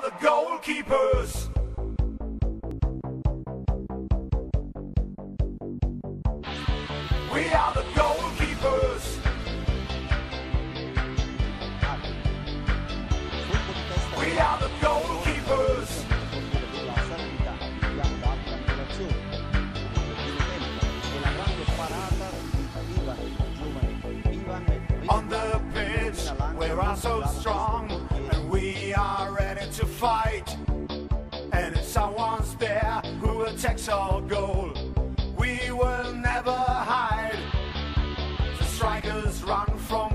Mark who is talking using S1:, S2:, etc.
S1: are the goalkeepers. We are the goalkeepers. We are the goalkeepers. On the pitch, we are so strong to fight. And if someone's there who attacks our goal, we will never hide. The strikers run from